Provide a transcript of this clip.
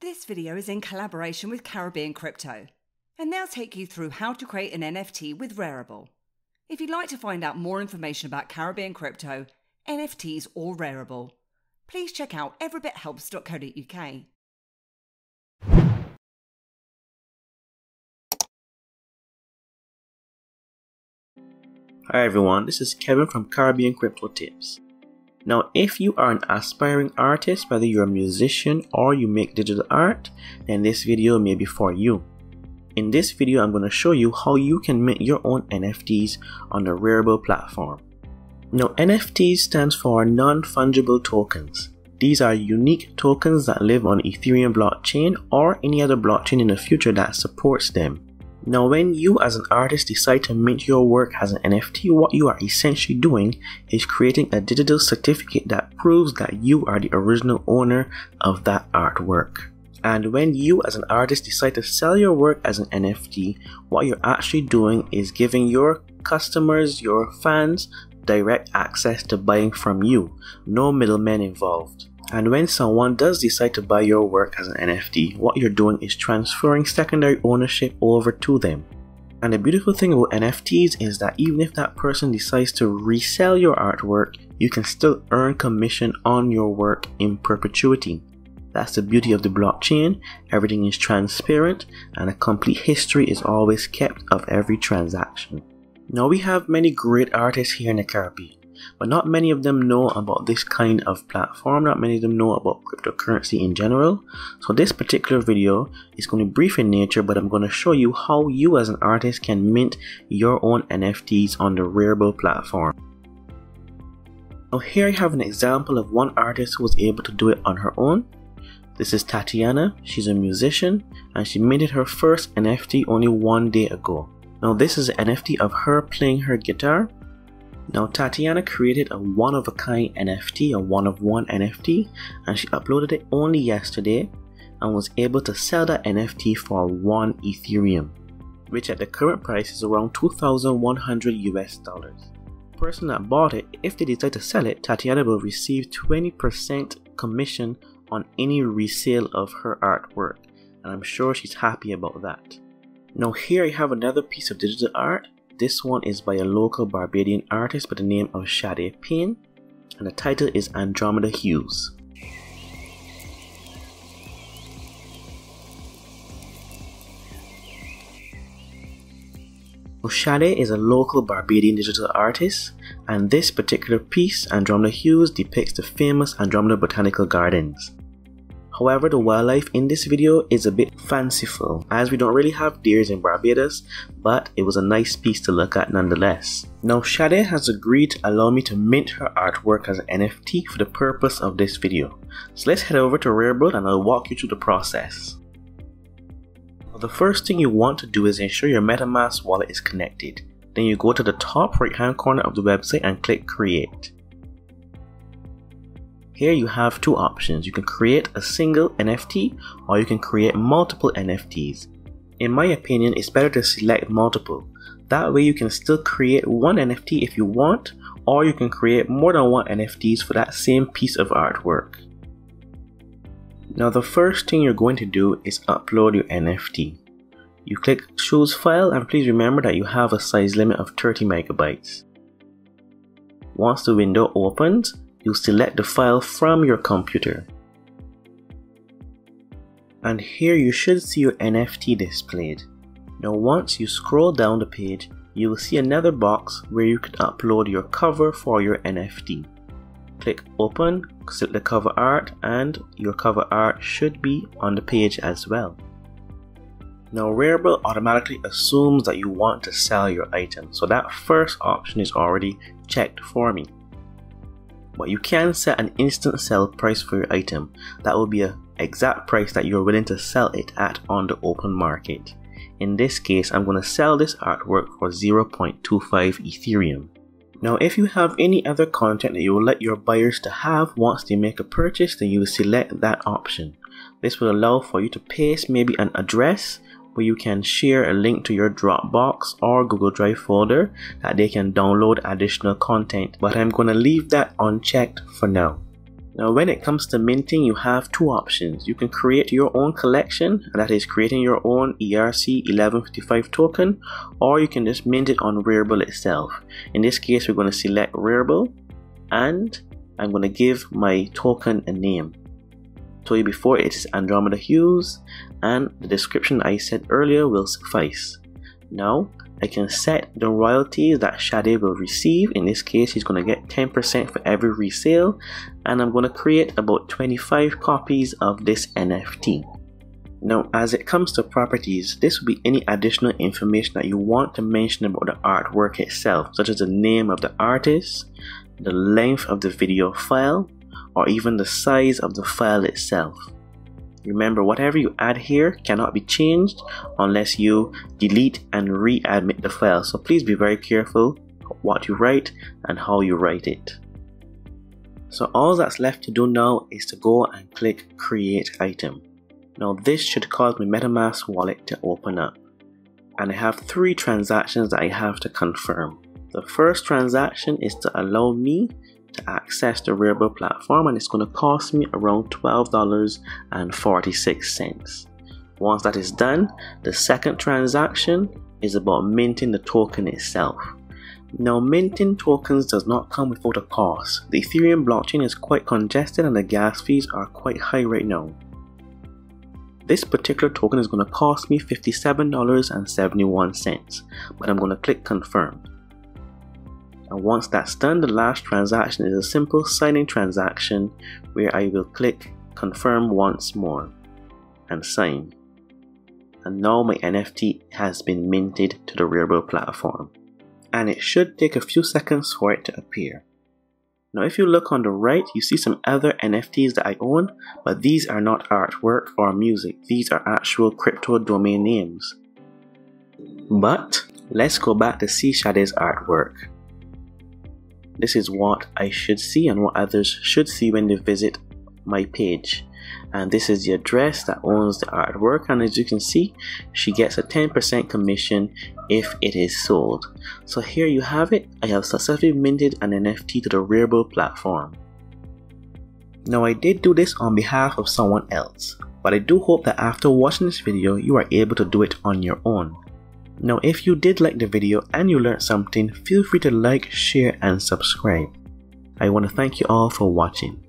This video is in collaboration with Caribbean Crypto, and they'll take you through how to create an NFT with Rarible. If you'd like to find out more information about Caribbean Crypto, NFTs, or Rarible, please check out everybithelps.co.uk. Hi everyone, this is Kevin from Caribbean Crypto Tips. Now, if you are an aspiring artist, whether you're a musician or you make digital art, then this video may be for you. In this video, I'm going to show you how you can make your own NFTs on the Rarible platform. Now, NFTs stands for non-fungible tokens. These are unique tokens that live on Ethereum blockchain or any other blockchain in the future that supports them. Now, when you as an artist decide to mint your work as an NFT, what you are essentially doing is creating a digital certificate that proves that you are the original owner of that artwork. And when you as an artist decide to sell your work as an NFT, what you're actually doing is giving your customers, your fans, direct access to buying from you, no middlemen involved. And when someone does decide to buy your work as an NFT, what you're doing is transferring secondary ownership over to them. And the beautiful thing about NFTs is that even if that person decides to resell your artwork, you can still earn commission on your work in perpetuity. That's the beauty of the blockchain. Everything is transparent and a complete history is always kept of every transaction. Now we have many great artists here in the Caribbean but not many of them know about this kind of platform not many of them know about cryptocurrency in general. So this particular video is going to be brief in nature but i'm going to show you how you as an artist can mint your own nfts on the rarible platform. Now here I have an example of one artist who was able to do it on her own. This is Tatiana, she's a musician and she minted her first NFT only one day ago. Now this is an NFT of her playing her guitar now Tatiana created a one of a kind NFT, a one of one NFT, and she uploaded it only yesterday and was able to sell that NFT for one Ethereum, which at the current price is around 2,100 US dollars. The person that bought it, if they decide to sell it, Tatiana will receive 20% commission on any resale of her artwork, and I'm sure she's happy about that. Now here I have another piece of digital art this one is by a local Barbadian artist by the name of Sade Payne, and the title is Andromeda Hues. Sade is a local Barbadian digital artist, and this particular piece, Andromeda Hues, depicts the famous Andromeda Botanical Gardens. However, the wildlife in this video is a bit fanciful as we don't really have deers in Barbados, but it was a nice piece to look at nonetheless. Now Sade has agreed to allow me to mint her artwork as an NFT for the purpose of this video. So let's head over to Rarible and I'll walk you through the process. The first thing you want to do is ensure your MetaMask wallet is connected. Then you go to the top right hand corner of the website and click create. Here you have two options. You can create a single NFT or you can create multiple NFTs. In my opinion, it's better to select multiple. That way you can still create one NFT if you want or you can create more than one NFTs for that same piece of artwork. Now the first thing you're going to do is upload your NFT. You click choose file and please remember that you have a size limit of 30 megabytes. Once the window opens, you select the file from your computer. And here you should see your NFT displayed. Now once you scroll down the page, you will see another box where you can upload your cover for your NFT. Click open, select the cover art and your cover art should be on the page as well. Now Rarible automatically assumes that you want to sell your item, so that first option is already checked for me but you can set an instant sell price for your item. That will be a exact price that you're willing to sell it at on the open market. In this case, I'm going to sell this artwork for 0.25 Ethereum. Now, if you have any other content that you would like your buyers to have once they make a purchase, then you will select that option. This will allow for you to paste maybe an address where you can share a link to your Dropbox or Google Drive folder that they can download additional content, but I'm going to leave that unchecked for now. Now when it comes to minting, you have two options. You can create your own collection, that is creating your own ERC1155 token, or you can just mint it on Rarible itself. In this case, we're going to select Rarible, and I'm going to give my token a name. Told you before it is Andromeda Hues, and the description I said earlier will suffice. Now, I can set the royalties that Sade will receive. In this case, he's going to get 10% for every resale, and I'm going to create about 25 copies of this NFT. Now, as it comes to properties, this will be any additional information that you want to mention about the artwork itself, such as the name of the artist, the length of the video file, or even the size of the file itself. Remember, whatever you add here cannot be changed unless you delete and re-admit the file. So please be very careful what you write and how you write it. So all that's left to do now is to go and click create item. Now this should cause my MetaMask wallet to open up. And I have three transactions that I have to confirm. The first transaction is to allow me to access the Rarible platform and it's going to cost me around $12.46. Once that is done, the second transaction is about minting the token itself. Now minting tokens does not come without a cost. The Ethereum blockchain is quite congested and the gas fees are quite high right now. This particular token is going to cost me $57.71 but I'm going to click confirm and once that's done the last transaction is a simple signing transaction where I will click confirm once more and sign and now my NFT has been minted to the Rarible platform and it should take a few seconds for it to appear. Now if you look on the right you see some other NFTs that I own but these are not artwork or music these are actual crypto domain names. But let's go back to see Sade's artwork. This is what I should see and what others should see when they visit my page. And this is the address that owns the artwork. And as you can see, she gets a 10% commission if it is sold. So here you have it. I have successfully minted an NFT to the Rarible platform. Now I did do this on behalf of someone else, but I do hope that after watching this video, you are able to do it on your own. Now if you did like the video and you learned something, feel free to like, share and subscribe. I want to thank you all for watching.